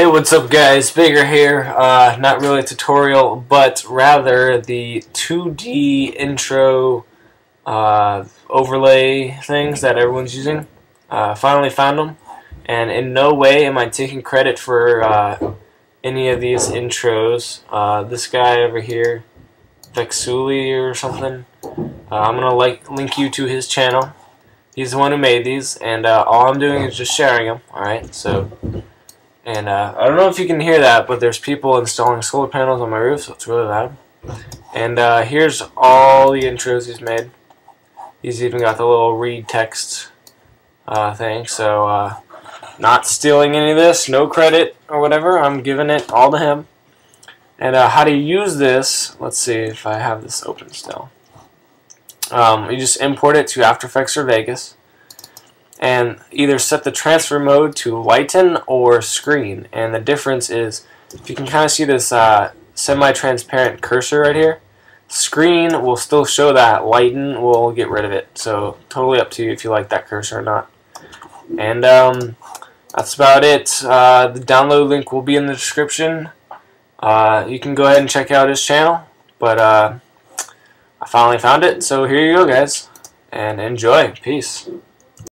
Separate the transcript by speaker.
Speaker 1: Hey, what's up guys? Bigger here. Uh, not really a tutorial, but rather the 2D intro uh, overlay things that everyone's using. Uh, finally found them, and in no way am I taking credit for uh, any of these intros. Uh, this guy over here, Vexuli or something, uh, I'm gonna like link you to his channel. He's the one who made these, and all I'm doing is just sharing them. All right, so. And uh, I don't know if you can hear that, but there's people installing solar panels on my roof, so it's really loud. And uh, here's all the intros he's made. He's even got the little red text uh, thing, so uh, not stealing any of this, no credit or whatever. I'm giving it all to him. And uh, how to use this, let's see if I have this open still. Um, you just import it to After Effects or Vegas and either set the transfer mode to lighten or screen. And the difference is, if you can kind of see this uh, semi-transparent cursor right here, screen will still show that, lighten will get rid of it. So totally up to you if you like that cursor or not. And um, that's about it. Uh, the download link will be in the description. Uh, you can go ahead and check out his channel. But uh, I finally found it, so here you go guys. And enjoy. Peace.